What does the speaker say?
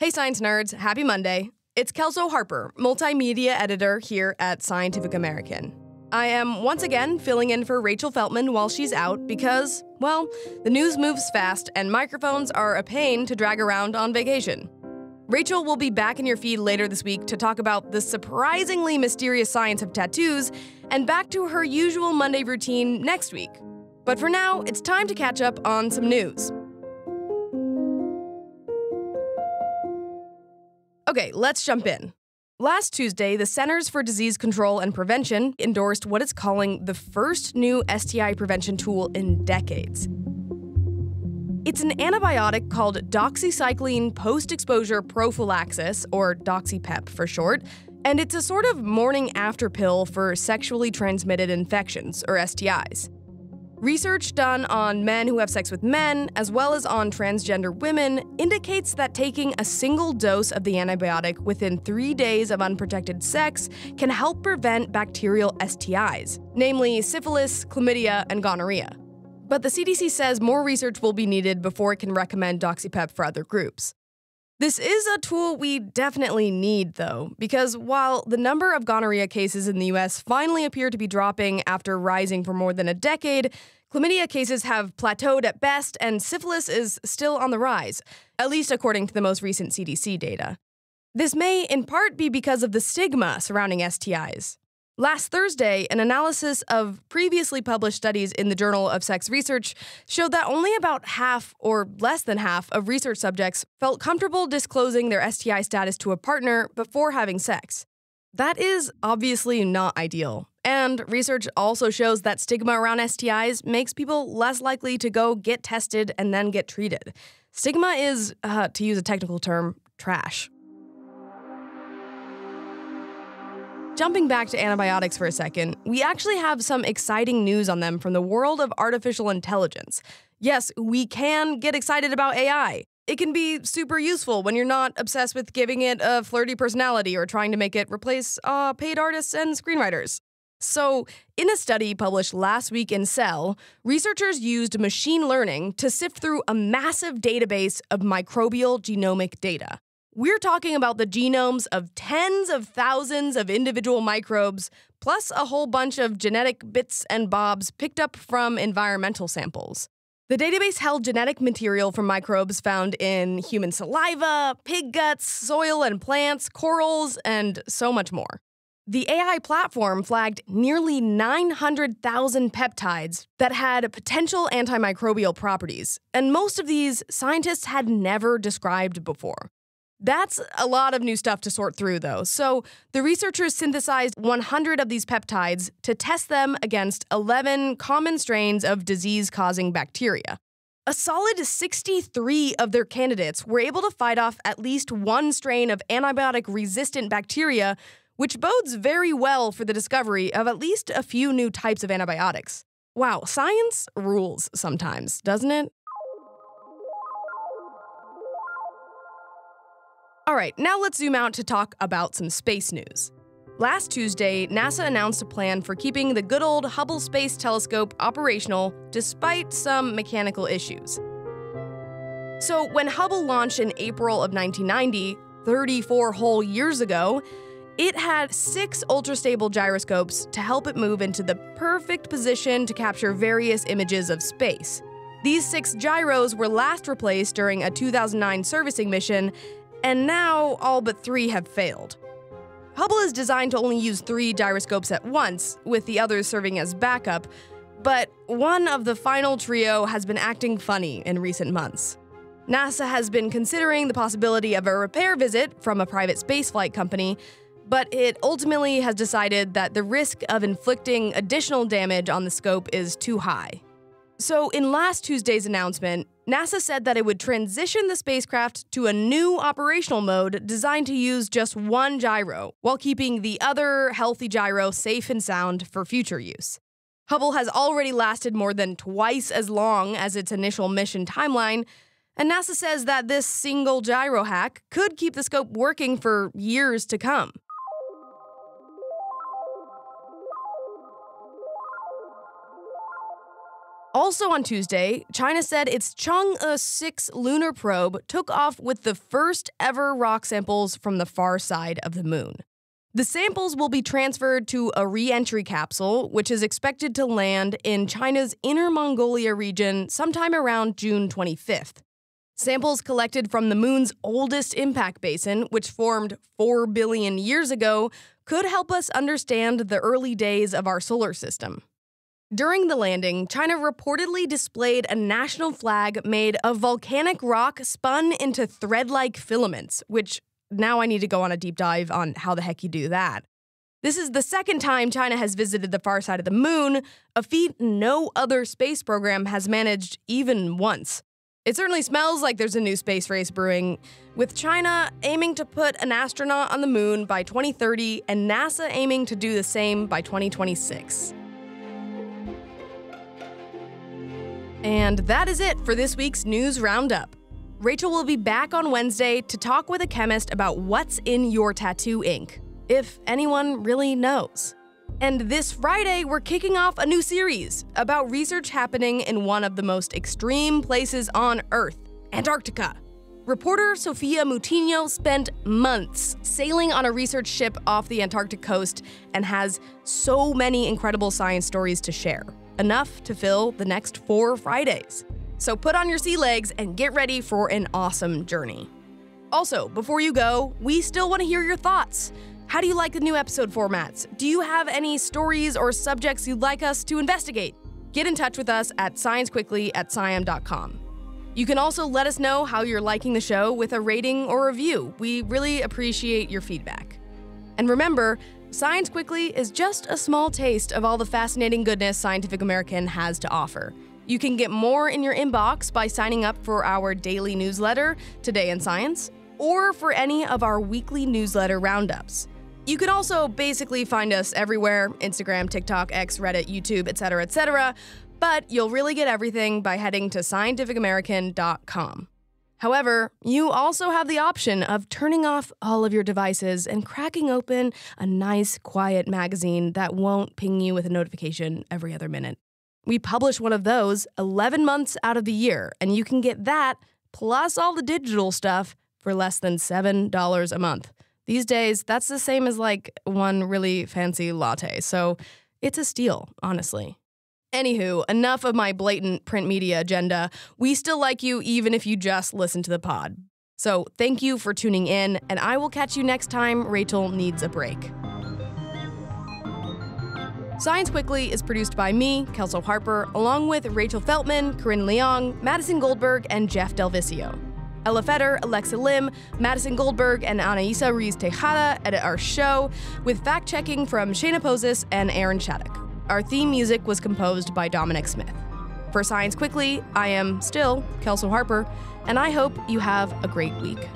Hey, science nerds, happy Monday. It's Kelso Harper, multimedia editor here at Scientific American. I am once again filling in for Rachel Feltman while she's out because, well, the news moves fast and microphones are a pain to drag around on vacation. Rachel will be back in your feed later this week to talk about the surprisingly mysterious science of tattoos and back to her usual Monday routine next week. But for now, it's time to catch up on some news. Okay, let's jump in. Last Tuesday, the Centers for Disease Control and Prevention endorsed what it's calling the first new STI prevention tool in decades. It's an antibiotic called doxycycline post exposure prophylaxis, or DoxyPEP for short, and it's a sort of morning after pill for sexually transmitted infections, or STIs. Research done on men who have sex with men, as well as on transgender women, indicates that taking a single dose of the antibiotic within three days of unprotected sex can help prevent bacterial STIs, namely syphilis, chlamydia, and gonorrhea. But the CDC says more research will be needed before it can recommend DoxyPEP for other groups. This is a tool we definitely need, though, because while the number of gonorrhea cases in the US finally appear to be dropping after rising for more than a decade, chlamydia cases have plateaued at best, and syphilis is still on the rise, at least according to the most recent CDC data. This may in part be because of the stigma surrounding STIs. Last Thursday, an analysis of previously published studies in the Journal of Sex Research showed that only about half, or less than half, of research subjects felt comfortable disclosing their STI status to a partner before having sex. That is obviously not ideal. And research also shows that stigma around STIs makes people less likely to go get tested and then get treated. Stigma is, uh, to use a technical term, trash. Jumping back to antibiotics for a second, we actually have some exciting news on them from the world of artificial intelligence. Yes, we can get excited about AI. It can be super useful when you're not obsessed with giving it a flirty personality or trying to make it replace uh, paid artists and screenwriters. So, in a study published last week in Cell, researchers used machine learning to sift through a massive database of microbial genomic data. We're talking about the genomes of tens of thousands of individual microbes, plus a whole bunch of genetic bits and bobs picked up from environmental samples. The database held genetic material from microbes found in human saliva, pig guts, soil and plants, corals, and so much more. The AI platform flagged nearly 900,000 peptides that had potential antimicrobial properties, and most of these scientists had never described before. That's a lot of new stuff to sort through, though. So, the researchers synthesized 100 of these peptides to test them against 11 common strains of disease causing bacteria. A solid 63 of their candidates were able to fight off at least one strain of antibiotic resistant bacteria, which bodes very well for the discovery of at least a few new types of antibiotics. Wow, science rules sometimes, doesn't it? All right, now let's zoom out to talk about some space news. Last Tuesday, NASA announced a plan for keeping the good old Hubble Space Telescope operational despite some mechanical issues. So, when Hubble launched in April of 1990, 34 whole years ago, it had six ultra stable gyroscopes to help it move into the perfect position to capture various images of space. These six gyros were last replaced during a 2009 servicing mission and now all but three have failed. Hubble is designed to only use three gyroscopes at once, with the others serving as backup, but one of the final trio has been acting funny in recent months. NASA has been considering the possibility of a repair visit from a private spaceflight company, but it ultimately has decided that the risk of inflicting additional damage on the scope is too high. So, in last Tuesday's announcement, NASA said that it would transition the spacecraft to a new operational mode designed to use just one gyro, while keeping the other healthy gyro safe and sound for future use. Hubble has already lasted more than twice as long as its initial mission timeline, and NASA says that this single gyro hack could keep the scope working for years to come. Also on Tuesday, China said its Chang'e 6 lunar probe took off with the first ever rock samples from the far side of the moon. The samples will be transferred to a re entry capsule, which is expected to land in China's Inner Mongolia region sometime around June 25th. Samples collected from the moon's oldest impact basin, which formed 4 billion years ago, could help us understand the early days of our solar system. During the landing, China reportedly displayed a national flag made of volcanic rock spun into thread like filaments, which now I need to go on a deep dive on how the heck you do that. This is the second time China has visited the far side of the moon, a feat no other space program has managed even once. It certainly smells like there's a new space race brewing, with China aiming to put an astronaut on the moon by 2030 and NASA aiming to do the same by 2026. And that is it for this week's News Roundup. Rachel will be back on Wednesday to talk with a chemist about what's in your tattoo ink, if anyone really knows. And this Friday, we're kicking off a new series about research happening in one of the most extreme places on Earth, Antarctica. Reporter Sofia Moutinho spent months sailing on a research ship off the Antarctic coast and has so many incredible science stories to share, enough to fill the next four Fridays. So put on your sea legs and get ready for an awesome journey. Also, before you go, we still want to hear your thoughts. How do you like the new episode formats? Do you have any stories or subjects you'd like us to investigate? Get in touch with us at sciencequickly at sciam.com. You can also let us know how you're liking the show with a rating or review. We really appreciate your feedback. And remember, Science Quickly is just a small taste of all the fascinating goodness Scientific American has to offer. You can get more in your inbox by signing up for our daily newsletter, Today in Science, or for any of our weekly newsletter roundups. You can also basically find us everywhere Instagram, TikTok, X, Reddit, YouTube, etc., etc. But you'll really get everything by heading to scientificamerican.com. However, you also have the option of turning off all of your devices and cracking open a nice, quiet magazine that won't ping you with a notification every other minute. We publish one of those 11 months out of the year, and you can get that plus all the digital stuff for less than $7 a month. These days, that's the same as like one really fancy latte, so it's a steal, honestly. Anywho, enough of my blatant print media agenda. We still like you even if you just listen to the pod. So thank you for tuning in, and I will catch you next time Rachel needs a break. Science Quickly is produced by me, Kelso Harper, along with Rachel Feltman, Carin Leong, Madison Goldberg, and Jeff DelViscio. Elah Feder, Alexa Lim, Madison Goldberg, and Anaissa Ruiz Tejada edit our show, with fact checking from Shayna Posses and Aaron Shattuck. Our theme music was composed by Dominic Smith. For Science Quickly, I am still Kelso Harper, and I hope you have a great week.